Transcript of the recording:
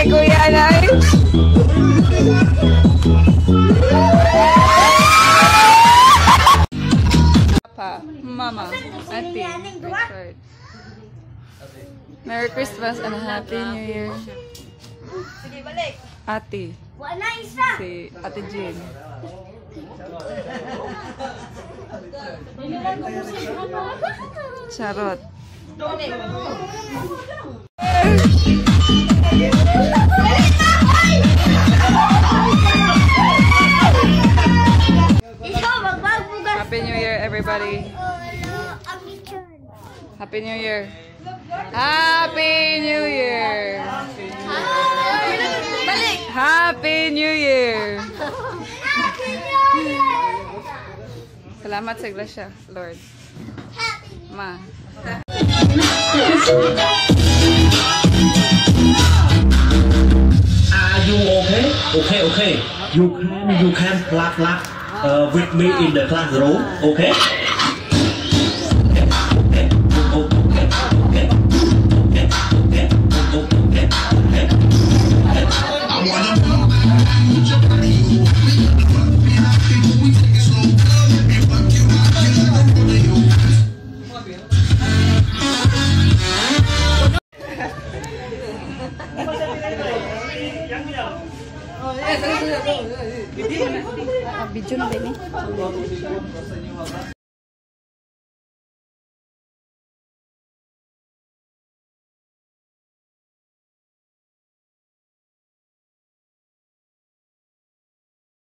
kay Kuya Anay. Papa, Mama, Ate, Richard. Merry Christmas and Happy New Year. Sige, balik. Ate, Wala isa. si Ate Jean. Charot. Ikaw, Happy New Year, everybody. Happy New Year. Happy New Year. Happy New Year. Happy New Year! Salamat sa iglesia, Lord. Ma. Are you okay? Okay, okay. You can you can plug plug uh, with me in the classroom. Okay. Okay, Video na din eh.